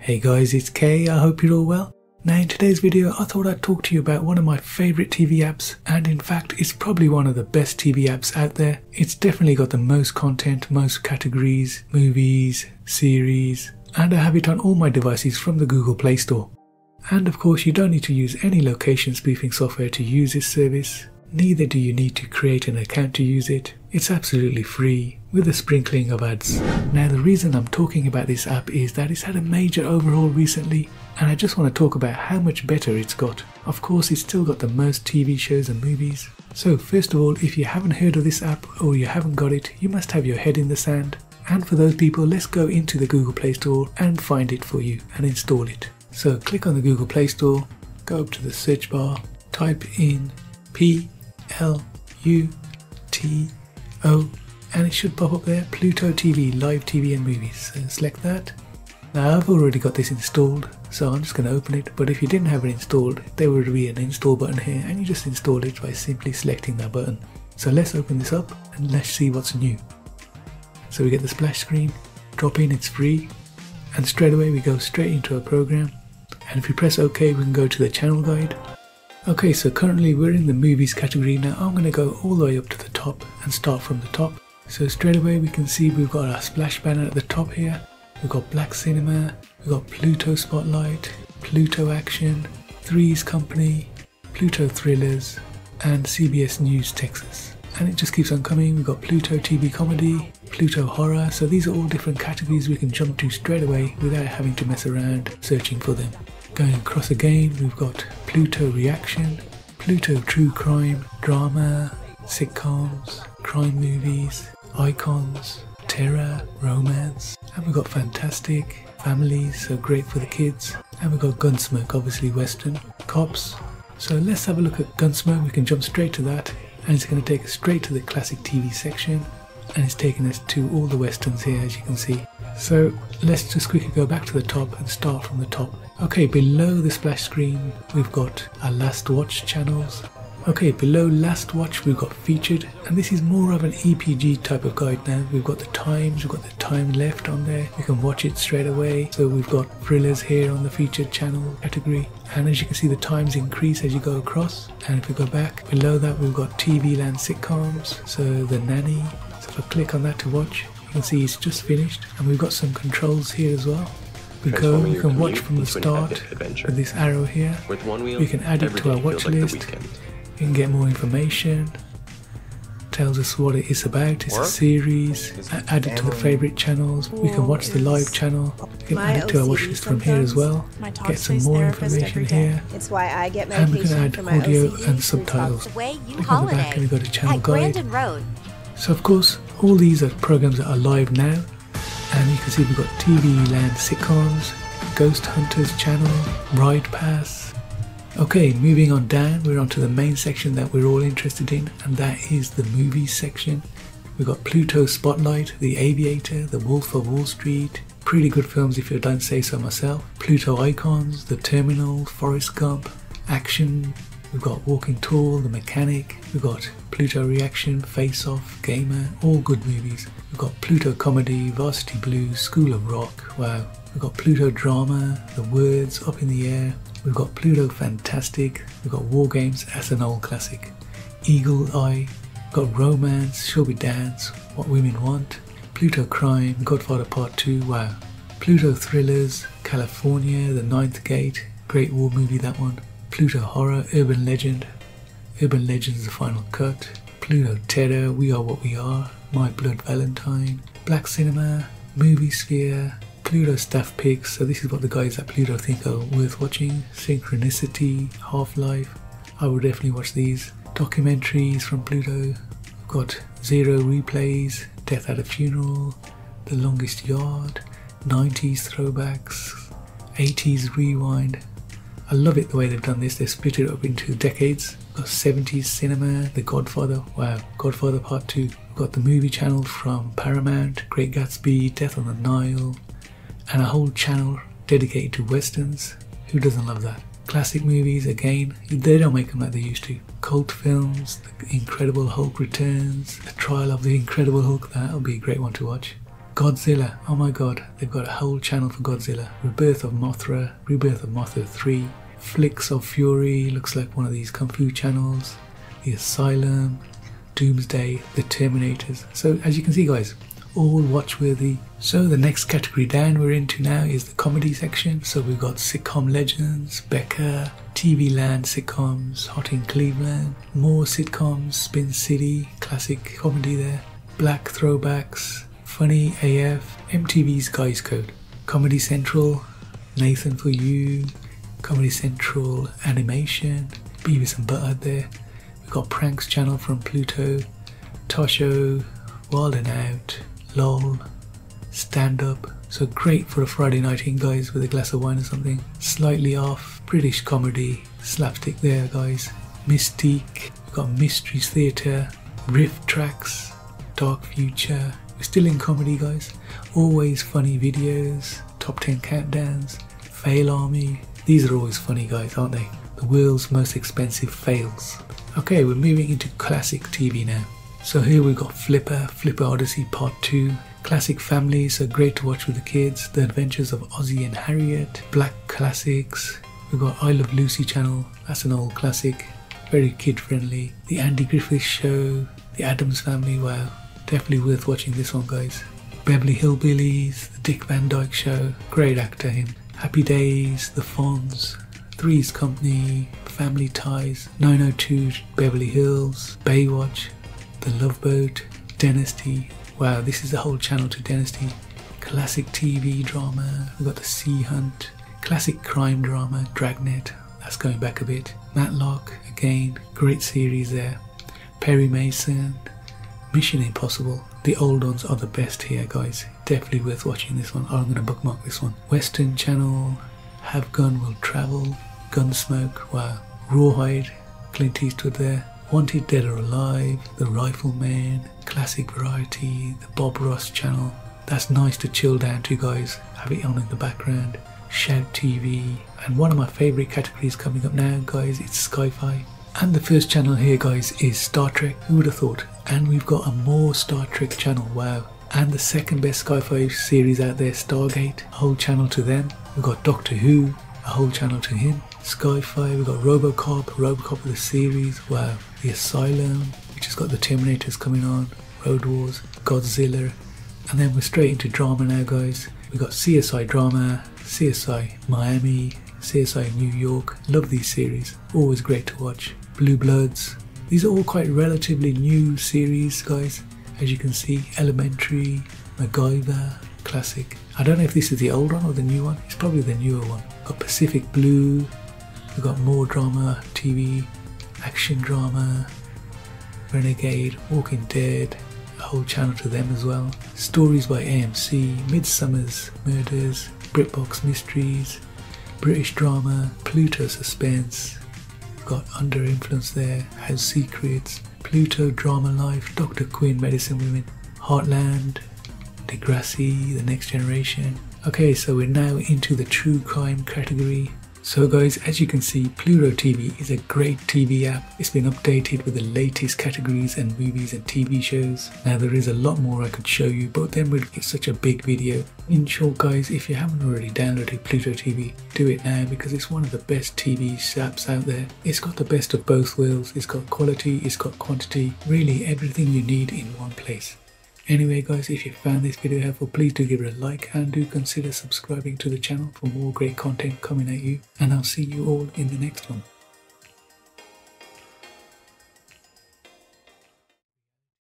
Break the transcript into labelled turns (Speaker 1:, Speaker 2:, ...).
Speaker 1: Hey guys, it's Kay. I hope you're all well. Now, in today's video, I thought I'd talk to you about one of my favorite TV apps, and in fact, it's probably one of the best TV apps out there. It's definitely got the most content, most categories, movies, series, and I have it on all my devices from the Google Play Store. And of course, you don't need to use any location spoofing software to use this service. Neither do you need to create an account to use it. It's absolutely free with a sprinkling of ads. Now the reason I'm talking about this app is that it's had a major overhaul recently and I just want to talk about how much better it's got. Of course it's still got the most TV shows and movies. So first of all if you haven't heard of this app or you haven't got it you must have your head in the sand. And for those people let's go into the Google Play Store and find it for you and install it. So click on the Google Play Store, go up to the search bar, type in P L U T O and it should pop up there Pluto TV live TV and movies. So select that. Now I've already got this installed so I'm just going to open it but if you didn't have it installed there would be an install button here and you just install it by simply selecting that button. So let's open this up and let's see what's new. So we get the splash screen drop in it's free and straight away we go straight into a program. And if we press OK we can go to the channel guide Okay, so currently we're in the movies category now. I'm going to go all the way up to the top and start from the top. So straight away we can see we've got our splash banner at the top here. We've got Black Cinema, we've got Pluto Spotlight, Pluto Action, Three's Company, Pluto Thrillers, and CBS News Texas. And it just keeps on coming. We've got Pluto TV Comedy, Pluto Horror. So these are all different categories we can jump to straight away without having to mess around searching for them. Going across again, we've got Pluto Reaction, Pluto True Crime, Drama, Sitcoms, Crime Movies, Icons, Terror, Romance, and we've got Fantastic, Families, so great for the kids, and we've got Gunsmoke, obviously Western, Cops. So let's have a look at Gunsmoke, we can jump straight to that, and it's going to take us straight to the classic TV section, and it's taken us to all the westerns here as you can see. So let's just quickly go back to the top and start from the top. Okay, below the splash screen we've got our last watch channels. Okay, below last watch we've got featured and this is more of an EPG type of guide now. We've got the times, we've got the time left on there. You can watch it straight away. So we've got thrillers here on the featured channel category and as you can see the times increase as you go across and if we go back below that we've got TV land sitcoms so the nanny so I click on that to watch you can see it's just finished and we've got some controls here as well. We go, you can watch from the start with this arrow here.
Speaker 2: With one wheel,
Speaker 1: we can add it to our watch like list. You can get more information. Tells us what it is about. It's or, a series. Add it to the favorite channels. We can watch the live channel. We can add it to our watch list from here as well. Get some more information here.
Speaker 3: It's why I get
Speaker 1: and we can add audio and subtitles. Click on the back and we go to channel guide. So of course, all these are programs that are live now. And you can see we've got TV Land sitcoms, Ghost Hunters channel, Ride Pass. Okay, moving on down, we're onto the main section that we're all interested in, and that is the movies section. We've got Pluto Spotlight, The Aviator, The Wolf of Wall Street, pretty good films if you don't say so myself. Pluto Icons, The Terminal, Forrest Gump, Action, We've got Walking Tall, The Mechanic, we've got Pluto Reaction, Face Off, Gamer, all good movies. We've got Pluto Comedy, Varsity Blues, School of Rock, wow. We've got Pluto Drama, The Words, Up in the Air. We've got Pluto Fantastic, we've got War Games, that's an old classic. Eagle Eye, we've got Romance, Shall We Dance, What Women Want, Pluto Crime, Godfather Part 2, wow. Pluto Thrillers, Kalifornia, The Ninth Gate, great war movie that one. Pluto Horror, Urban Legend, Urban Legends The Final Cut, Pluto Terror, We Are What We Are, My Blood Valentine, Black Cinema, Movie Sphere, Pluto Staff Picks, so this is what the guys at Pluto think are worth watching, Synchronicity, Half-Life, I would definitely watch these, documentaries from Pluto, We've got Zero Replays, Death at a Funeral, The Longest Yard, 90s throwbacks, 80s rewind, I love it the way they've done this. They've split it up into decades. We've got 70s cinema, The Godfather, wow, Godfather Part 2. We've got the movie channel from Paramount, Great Gatsby, Death on the Nile, and a whole channel dedicated to westerns. Who doesn't love that? Classic movies, again, they don't make them like they used to. Cult films, The Incredible Hulk Returns, The Trial of the Incredible Hulk, that'll be a great one to watch. Godzilla, oh my god, they've got a whole channel for Godzilla. Rebirth of Mothra, Rebirth of Mothra 3, Flicks of Fury, looks like one of these Kung Fu channels, The Asylum, Doomsday, The Terminators. So as you can see guys, all watch-worthy. So the next category down we're into now is the comedy section. So we've got sitcom legends, Becker, TV Land sitcoms, Hot in Cleveland, more sitcoms, Spin City, classic comedy there, black throwbacks, funny AF, MTV's Guys Code, Comedy Central, Nathan for You, Comedy Central Animation, Beavis and Butthead there. We've got Pranks channel from Pluto, Tosh.0, Wild and Out, LOL, Stand Up. So great for a Friday night in, guys, with a glass of wine or something. Slightly off, British comedy, slapstick there, guys. Mystique, we've got Mysteries Theatre, RiffTrax, Dark Future. We're still in comedy, guys. Always funny videos, top 10 countdowns, Fail Army. These are always funny, guys, aren't they? The world's most expensive fails. Okay, we're moving into classic TV now. So here we've got Flipper, Flipper Odyssey Part 2, Classic Family, so great to watch with the kids, The Adventures of Ozzie and Harriet, Black Classics, we've got I Love Lucy channel, that's an old classic, very kid friendly, The Andy Griffith Show, The Addams Family, wow, definitely worth watching this one guys. Beverly Hillbillies, The Dick Van Dyke Show, great actor him, Happy Days, The Fonz, Three's Company, Family Ties, 902 Beverly Hills, Baywatch, The Love Boat, Dynasty. Wow, this is a whole channel to Dynasty. Classic TV drama. We've got The Sea Hunt. Classic crime drama, Dragnet. That's going back a bit. Matlock, again, great series there. Perry Mason, Mission Impossible. The old ones are the best here, guys. Definitely worth watching this one. I'm going to bookmark this one. Western Channel, Have Gun Will Travel, Gunsmoke, wow. Rawhide, Clint Eastwood there. Wanted Dead or Alive, The Rifleman, Classic Variety, the Bob Ross channel. That's nice to chill down to, guys. Have it on in the background. Shout TV, and one of my favorite categories coming up now, guys, it's Sci-Fi. And the first channel here, guys, is Star Trek. Who would have thought? And we've got a more Star Trek channel. Wow. And the second best Sci-Fi series out there, Stargate. A whole channel to them. We've got Doctor Who, a whole channel to him. Sci-Fi, we've got Robocop, Robocop the series. Wow. The Asylum, which has got the Terminators coming on, Road Wars, Godzilla, and then we're straight into drama now, guys. We've got CSI Drama, CSI Miami, CSI New York. Love these series, always great to watch. Blue Bloods. These are all quite relatively new series, guys. As you can see, Elementary, MacGyver, classic. I don't know if this is the old one or the new one. It's probably the newer one. Got Pacific Blue. We've got more drama, TV, action drama, Renegade, Walking Dead, a whole channel to them as well. Stories by AMC, Midsomer's Murders, BritBox Mysteries, British drama, Pluto Suspense, got Under Influence there, House Secrets, Pluto Drama Life, Dr. Quinn Medicine Women, Heartland, Degrassi, The Next Generation. Okay, so we're now into the true crime category. So guys, as you can see, Pluto TV is a great TV app. It's been updated with the latest categories and movies and TV shows. Now there is a lot more I could show you, but then we'd get such a big video. In short guys, if you haven't already downloaded Pluto TV, do it now because it's one of the best TV apps out there. It's got the best of both worlds. It's got quality, it's got quantity, really everything you need in one place. Anyway guys, if you found this video helpful, please do give it a like and do consider subscribing to the channel for more great content coming at you. And I'll see you all in the next one.